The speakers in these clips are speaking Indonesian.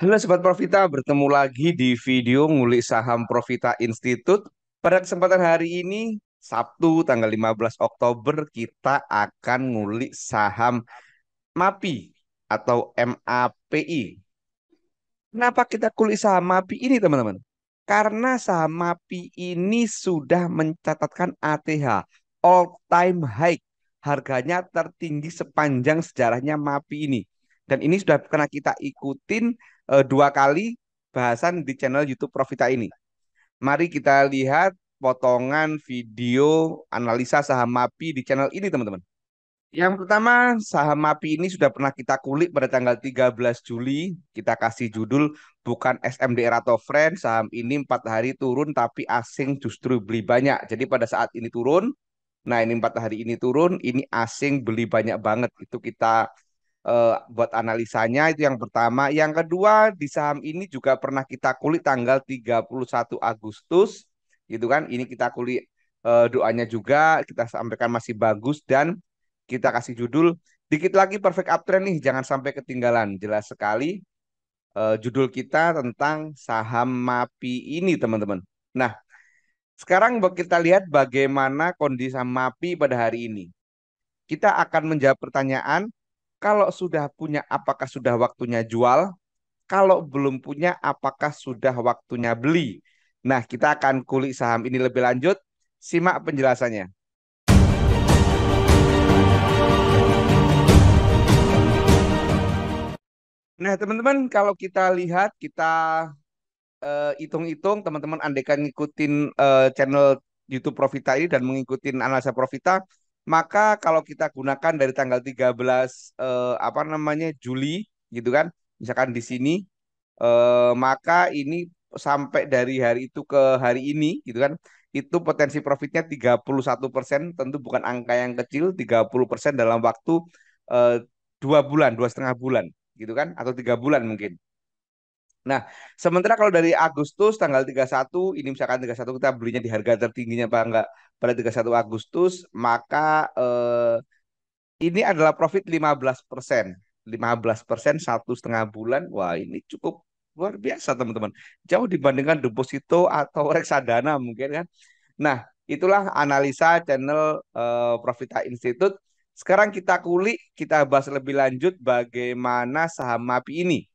Halo Sobat Profita, bertemu lagi di video ngulik saham Profita Institute. Pada kesempatan hari ini, Sabtu tanggal 15 Oktober, kita akan ngulik saham MAPI atau MAPI. Kenapa kita kulik saham MAPI ini teman-teman? Karena saham MAPI ini sudah mencatatkan ATH, all time high. Harganya tertinggi sepanjang sejarahnya MAPI ini. Dan ini sudah pernah kita ikutin uh, dua kali bahasan di channel YouTube Profita ini. Mari kita lihat potongan video analisa saham MAPI di channel ini teman-teman. Yang pertama, saham MAPI ini sudah pernah kita kulik pada tanggal 13 Juli. Kita kasih judul bukan SMDR atau Friend. Saham ini empat hari turun tapi asing justru beli banyak. Jadi pada saat ini turun, nah ini empat hari ini turun, ini asing beli banyak banget. Itu kita uh, buat analisanya itu yang pertama. Yang kedua di saham ini juga pernah kita kulik tanggal 31 Agustus gitu kan. Ini kita kulik uh, doanya juga kita sampaikan masih bagus dan kita kasih judul dikit lagi perfect uptrend nih jangan sampai ketinggalan. Jelas sekali uh, judul kita tentang saham MAPI ini teman-teman. Nah, sekarang kita lihat bagaimana kondisi MAPI pada hari ini. Kita akan menjawab pertanyaan kalau sudah punya, apakah sudah waktunya jual? Kalau belum punya, apakah sudah waktunya beli? Nah, kita akan kulik saham ini lebih lanjut. Simak penjelasannya. Nah, teman-teman, kalau kita lihat, kita eh, hitung-hitung, uh, teman-teman andaikan ngikutin uh, channel YouTube Profita ini dan mengikuti analisa Profita, maka kalau kita gunakan dari tanggal 13 eh, apa namanya Juli gitu kan, misalkan di sini eh, maka ini sampai dari hari itu ke hari ini gitu kan, itu potensi profitnya 31%, tentu bukan angka yang kecil, 30% dalam waktu eh, dua bulan, dua setengah bulan gitu kan, atau tiga bulan mungkin. Nah, sementara kalau dari Agustus tanggal 31, ini misalkan 31 kita belinya di harga tertingginya apa enggak pada 31 Agustus, maka eh, ini adalah profit 15 persen. 15 persen satu setengah bulan, wah ini cukup luar biasa teman-teman. Jauh dibandingkan deposito atau reksadana mungkin kan. Nah, itulah analisa channel eh, Profita Institute. Sekarang kita kulik, kita bahas lebih lanjut bagaimana saham MAPI ini.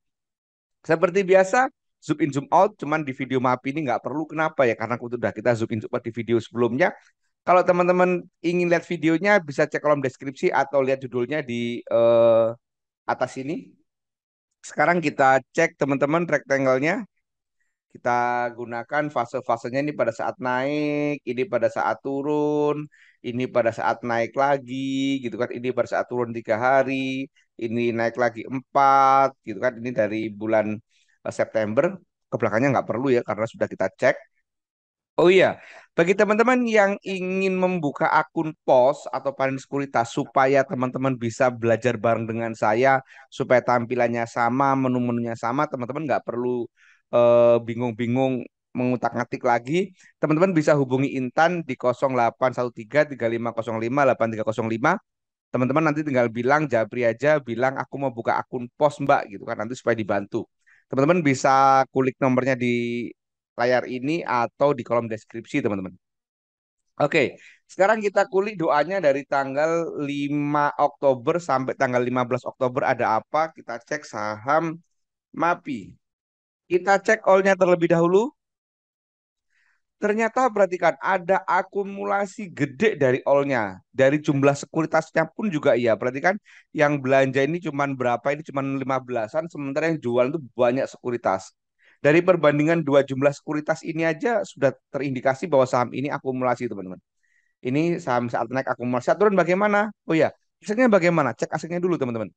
Seperti biasa, zoom in zoom out cuman di video MAPI ini nggak perlu. Kenapa ya? Karena udah kita zoom in zoom out di video sebelumnya. Kalau teman-teman ingin lihat videonya bisa cek kolom deskripsi atau lihat judulnya di uh, atas ini. Sekarang kita cek teman-teman rectangle-nya kita gunakan fase-fasenya ini pada saat naik ini pada saat turun ini pada saat naik lagi gitu kan ini pada saat turun tiga hari ini naik lagi empat gitu kan ini dari bulan Eh, September ke belakangnya nggak perlu ya karena sudah kita cek. Oh iya, bagi teman-teman yang ingin membuka akun POS atau panen sekuritas supaya teman-teman bisa belajar bareng dengan saya supaya tampilannya sama, menu-menunya sama, teman-teman nggak perlu uh, bingung-bingung mengutak-ngatik lagi. Teman-teman bisa hubungi Intan di 0813 3505 8305. Teman-teman nanti tinggal bilang Jabri aja, bilang aku mau buka akun POS Mbak gitu kan nanti supaya dibantu. Teman-teman bisa kulik nomornya di layar ini atau di kolom deskripsi teman-teman. Oke, sekarang kita kulik doanya dari tanggal 5 Oktober sampai tanggal 15 Oktober ada apa? Kita cek saham MAPI. Kita cek all-nya terlebih dahulu. Ternyata perhatikan ada akumulasi gede dari all-nya. Dari jumlah sekuritasnya pun juga iya. Perhatikan yang belanja ini cuma berapa? Ini cuma 15-an. Sementara yang jual itu banyak sekuritas. Dari perbandingan dua jumlah sekuritas ini aja sudah terindikasi bahwa saham ini akumulasi teman-teman. Ini saham saat naik akumulasi. Saat turun bagaimana? Oh ya, asetnya bagaimana? Cek asetnya dulu teman-teman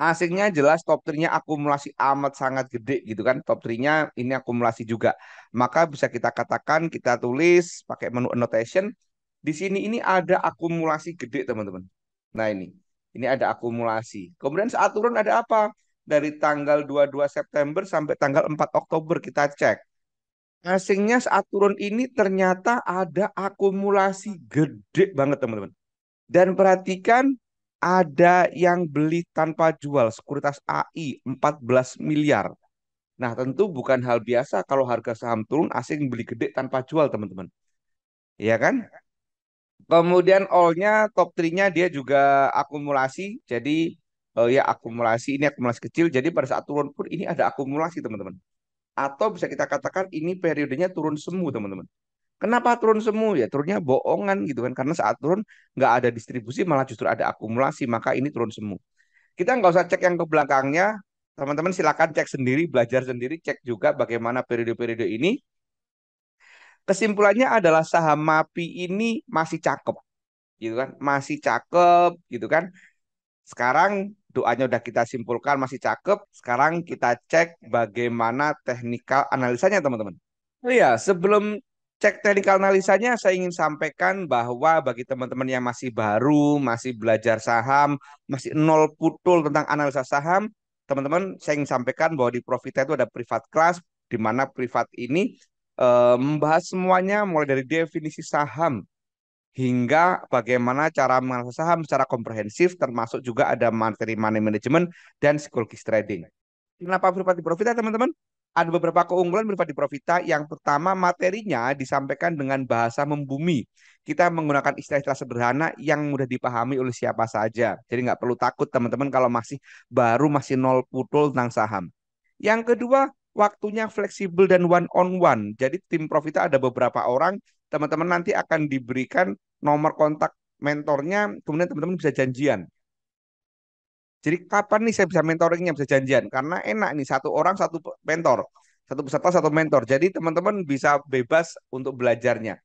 asingnya jelas top 3-nya akumulasi amat sangat gede gitu kan. Top 3-nya ini akumulasi juga. Maka bisa kita katakan kita tulis pakai menu annotation di sini ini ada akumulasi gede teman-teman. Nah ini. Ini ada akumulasi. Kemudian saat turun ada apa? Dari tanggal 22 September sampai tanggal 4 Oktober kita cek. Asingnya saat turun ini ternyata ada akumulasi gede banget teman-teman. Dan perhatikan ada yang beli tanpa jual sekuritas AI 14 miliar. Nah, tentu bukan hal biasa kalau harga saham turun asing beli gede tanpa jual, teman-teman. Iya kan? Kemudian all-nya top 3-nya dia juga akumulasi. Jadi uh, ya akumulasi ini akumulasi kecil. Jadi pada saat turun pun ini ada akumulasi, teman-teman. Atau bisa kita katakan ini periodenya turun semu, teman-teman. Kenapa turun semu? Ya turunnya bohongan gitu kan. Karena saat turun nggak ada distribusi, malah justru ada akumulasi. Maka ini turun semu. Kita nggak usah cek yang ke belakangnya. Teman-teman silakan cek sendiri, belajar sendiri, cek juga bagaimana periode-periode ini. Kesimpulannya adalah saham MAPI ini masih cakep, gitu kan? Masih cakep, gitu kan? Sekarang doanya udah kita simpulkan masih cakep. Sekarang kita cek bagaimana teknikal analisanya, teman-teman. Iya, sebelum cek teknikal analisanya, saya ingin sampaikan bahwa bagi teman-teman yang masih baru, masih belajar saham, masih nol putul tentang analisa saham, teman-teman, saya ingin sampaikan bahwa di Profita itu ada privat class, di mana privat ini uh, membahas semuanya mulai dari definisi saham hingga bagaimana cara menganalisa saham secara komprehensif termasuk juga ada materi money management dan psikologis trading. Kenapa privat di Profita teman-teman? Ada beberapa keunggulan privat di Profita. Yang pertama materinya disampaikan dengan bahasa membumi. Kita menggunakan istilah-istilah sederhana yang mudah dipahami oleh siapa saja. Jadi nggak perlu takut teman-teman kalau masih baru masih nol putul tentang saham. Yang kedua, waktunya fleksibel dan one on one. Jadi tim Profita ada beberapa orang, teman-teman nanti akan diberikan nomor kontak mentornya, kemudian teman-teman bisa janjian. Jadi kapan nih saya bisa mentoringnya, bisa janjian? Karena enak nih, satu orang satu mentor. Satu peserta satu mentor. Jadi teman-teman bisa bebas untuk belajarnya.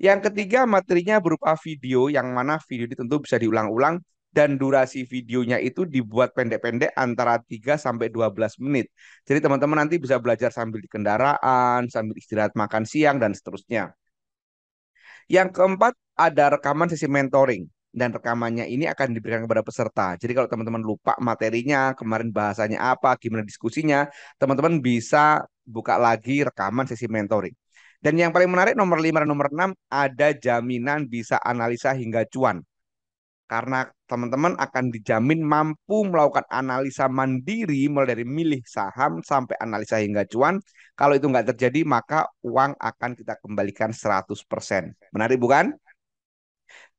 Yang ketiga materinya berupa video, yang mana video ini tentu bisa diulang-ulang dan durasi videonya itu dibuat pendek-pendek antara 3 sampai 12 menit. Jadi teman-teman nanti bisa belajar sambil di kendaraan, sambil istirahat makan siang dan seterusnya. Yang keempat ada rekaman sesi mentoring dan rekamannya ini akan diberikan kepada peserta. Jadi kalau teman-teman lupa materinya, kemarin bahasanya apa, gimana diskusinya, teman-teman bisa buka lagi rekaman sesi mentoring. Dan yang paling menarik nomor 5 dan nomor 6 ada jaminan bisa analisa hingga cuan karena teman-teman akan dijamin mampu melakukan analisa mandiri mulai dari milih saham sampai analisa hingga cuan. Kalau itu nggak terjadi maka uang akan kita kembalikan 100%. Menarik bukan?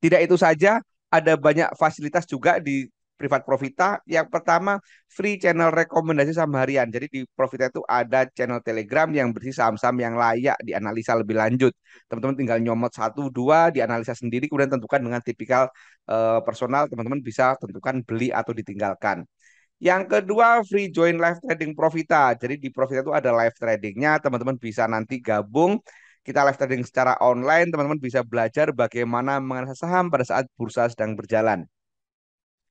Tidak itu saja, ada banyak fasilitas juga di Privat Profita. Yang pertama, free channel rekomendasi saham harian. Jadi di Profita itu ada channel Telegram yang berisi saham-saham yang layak dianalisa lebih lanjut. Teman-teman tinggal nyomot satu, dua, dianalisa sendiri, kemudian tentukan dengan tipikal uh, personal. Teman-teman bisa tentukan beli atau ditinggalkan. Yang kedua, free join live trading Profita. Jadi di Profita itu ada live tradingnya. Teman-teman bisa nanti gabung kita live trading secara online, teman-teman bisa belajar bagaimana menganalisa saham pada saat bursa sedang berjalan.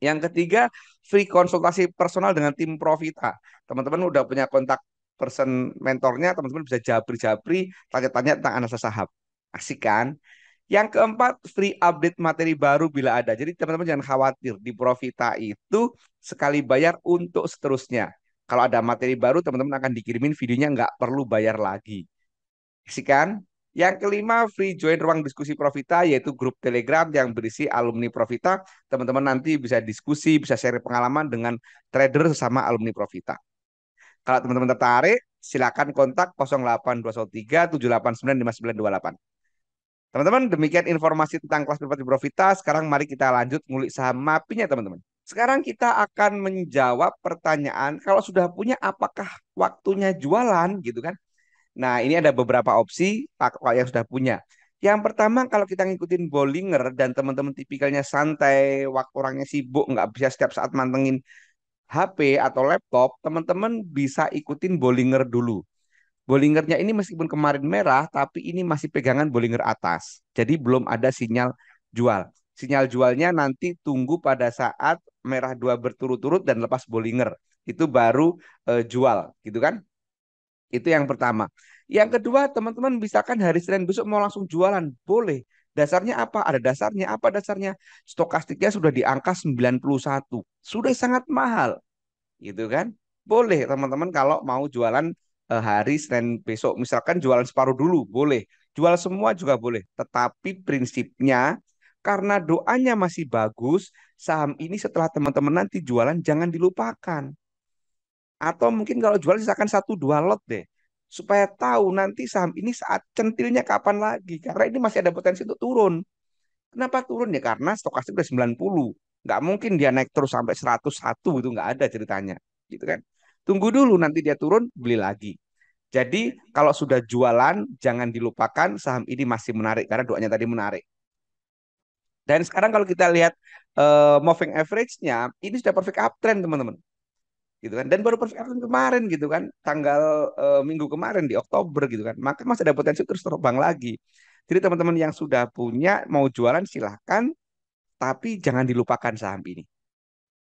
Yang ketiga, free konsultasi personal dengan tim Profita. Teman-teman udah punya kontak person mentornya, teman-teman bisa jabri-jabri, tanya-tanya tentang analisa saham. Asik kan? Yang keempat, free update materi baru bila ada. Jadi teman-teman jangan khawatir, di Profita itu sekali bayar untuk seterusnya. Kalau ada materi baru, teman-teman akan dikirimin videonya nggak perlu bayar lagi. Asik kan? Yang kelima, free join ruang diskusi Profita, yaitu grup Telegram yang berisi alumni Profita. Teman-teman nanti bisa diskusi, bisa share pengalaman dengan trader sesama alumni Profita. Kalau teman-teman tertarik, silakan kontak 08213 789 5928. Teman-teman, demikian informasi tentang kelas privat di Profita. Sekarang mari kita lanjut ngulik saham mapinya, teman-teman. Sekarang kita akan menjawab pertanyaan, kalau sudah punya apakah waktunya jualan gitu kan? Nah, ini ada beberapa opsi yang sudah punya. Yang pertama, kalau kita ngikutin Bollinger dan teman-teman tipikalnya santai, waktu orangnya sibuk, nggak bisa setiap saat mantengin HP atau laptop, teman-teman bisa ikutin Bollinger dulu. Bollingernya ini meskipun kemarin merah, tapi ini masih pegangan Bollinger atas. Jadi belum ada sinyal jual. Sinyal jualnya nanti tunggu pada saat merah dua berturut-turut dan lepas Bollinger. Itu baru uh, jual, gitu kan? Itu yang pertama. Yang kedua, teman-teman misalkan hari Senin besok mau langsung jualan, boleh. Dasarnya apa? Ada dasarnya. Apa dasarnya? Stokastiknya sudah di angka 91. Sudah sangat mahal. Gitu kan? Boleh teman-teman kalau mau jualan eh, hari Senin besok. Misalkan jualan separuh dulu, boleh. Jual semua juga boleh. Tetapi prinsipnya Karena doanya masih bagus, saham ini setelah teman-teman nanti jualan jangan dilupakan. Atau mungkin kalau jual sisakan satu dua lot deh. Supaya tahu nanti saham ini saat centilnya kapan lagi. Karena ini masih ada potensi untuk turun. Kenapa turun ya? Karena stokastik udah 90. Nggak mungkin dia naik terus sampai 101 itu nggak ada ceritanya. Gitu kan. Tunggu dulu nanti dia turun, beli lagi. Jadi kalau sudah jualan jangan dilupakan saham ini masih menarik karena doanya tadi menarik. Dan sekarang kalau kita lihat uh, moving average-nya, ini sudah perfect uptrend teman-teman. Gitu kan. Dan baru perfect kemarin gitu kan, tanggal uh, minggu kemarin di Oktober gitu kan. Maka masih ada potensi terus terbang lagi. Jadi teman-teman yang sudah punya mau jualan silahkan, tapi jangan dilupakan saham ini.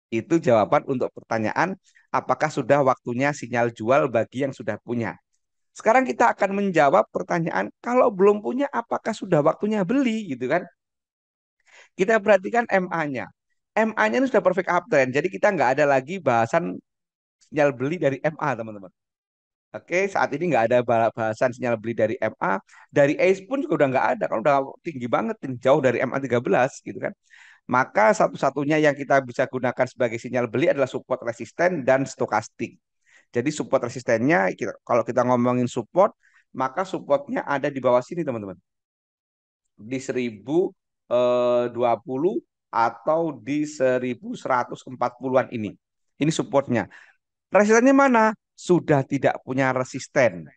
Itu jawaban untuk pertanyaan apakah sudah waktunya sinyal jual bagi yang sudah punya. Sekarang kita akan menjawab pertanyaan kalau belum punya apakah sudah waktunya beli gitu kan? Kita perhatikan MA-nya. MA-nya ini sudah perfect uptrend. Jadi kita nggak ada lagi bahasan sinyal beli dari MA, teman-teman. Oke, saat ini nggak ada bahasan sinyal beli dari MA. Dari ACE pun juga udah nggak ada. Kalau udah tinggi banget, jauh dari MA 13 gitu kan. Maka satu-satunya yang kita bisa gunakan sebagai sinyal beli adalah support resisten dan stokastik. Jadi support resistennya, kalau kita ngomongin support, maka supportnya ada di bawah sini teman-teman. Di 1000 20 eh, atau di 1140-an ini. Ini supportnya. Resistennya mana? Sudah tidak punya resisten.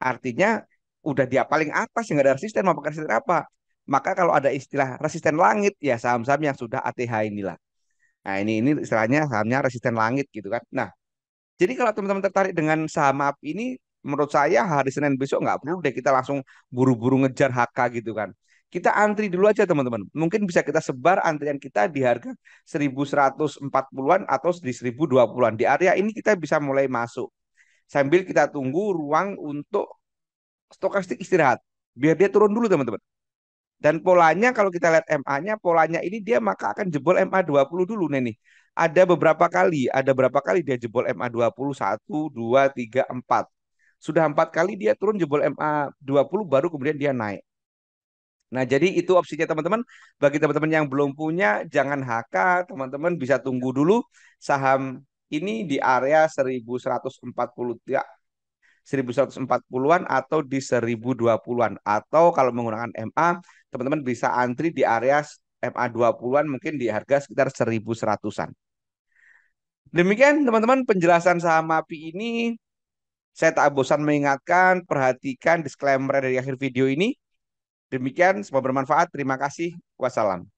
Artinya udah dia paling atas yang ada resisten mau pakai resisten apa? Maka kalau ada istilah resisten langit ya saham-saham yang sudah ATH inilah. Nah ini ini istilahnya sahamnya resisten langit gitu kan. Nah jadi kalau teman-teman tertarik dengan saham api ini menurut saya hari Senin besok nggak perlu deh kita langsung buru-buru ngejar HK gitu kan kita antri dulu aja teman-teman. Mungkin bisa kita sebar antrian kita di harga 1140-an atau di 1020-an. Di area ini kita bisa mulai masuk. Sambil kita tunggu ruang untuk stokastik istirahat. Biar dia turun dulu teman-teman. Dan polanya kalau kita lihat MA-nya, polanya ini dia maka akan jebol MA 20 dulu nih. Ada beberapa kali, ada berapa kali dia jebol MA 20, 1, 2, 3, 4. Sudah empat kali dia turun jebol MA 20 baru kemudian dia naik. Nah, jadi itu opsinya teman-teman. Bagi teman-teman yang belum punya, jangan HK, teman-teman bisa tunggu dulu saham ini di area 1140 ya 1140-an atau di 1020-an atau kalau menggunakan MA, teman-teman bisa antri di area MA 20-an mungkin di harga sekitar 1100-an. Demikian teman-teman penjelasan saham MAPI ini. Saya tak bosan mengingatkan, perhatikan disclaimer dari akhir video ini Demikian, semoga bermanfaat. Terima kasih. Wassalam.